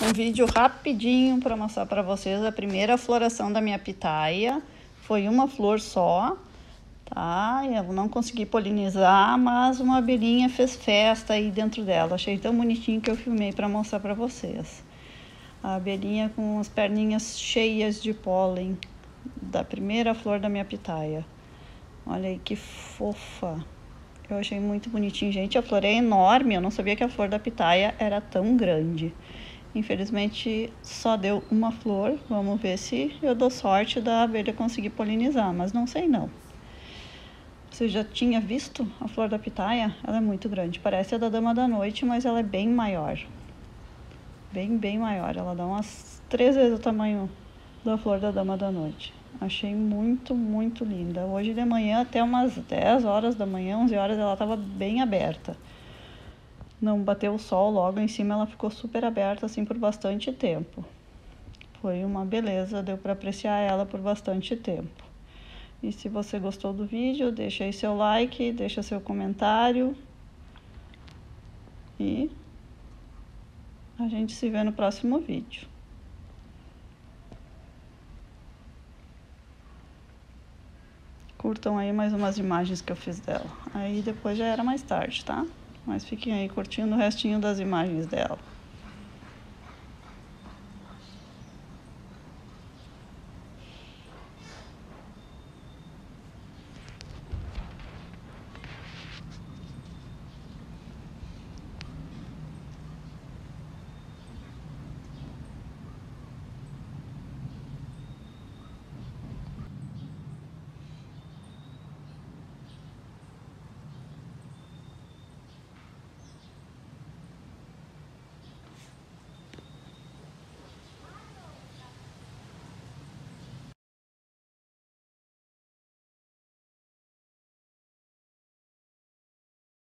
um vídeo rapidinho para mostrar para vocês a primeira floração da minha pitaia. Foi uma flor só, tá? Eu não consegui polinizar, mas uma abelhinha fez festa aí dentro dela. Achei tão bonitinho que eu filmei para mostrar para vocês. A abelhinha com as perninhas cheias de pólen da primeira flor da minha pitaia. Olha aí que fofa. Eu achei muito bonitinho, gente. A flor é enorme, eu não sabia que a flor da pitaia era tão grande. Infelizmente só deu uma flor. Vamos ver se eu dou sorte da abelha conseguir polinizar, mas não sei não. Você já tinha visto a flor da pitaia? Ela é muito grande. Parece a da dama da noite, mas ela é bem maior. Bem, bem maior. Ela dá umas três vezes o tamanho da flor da dama da noite. Achei muito, muito linda. Hoje de manhã, até umas 10 horas da manhã, 11 horas, ela estava bem aberta não bateu o sol logo em cima, ela ficou super aberta assim por bastante tempo. Foi uma beleza, deu para apreciar ela por bastante tempo. E se você gostou do vídeo, deixa aí seu like, deixa seu comentário. E a gente se vê no próximo vídeo. Curtam aí mais umas imagens que eu fiz dela. Aí depois já era mais tarde, tá? Mas fiquem aí curtindo o restinho das imagens dela.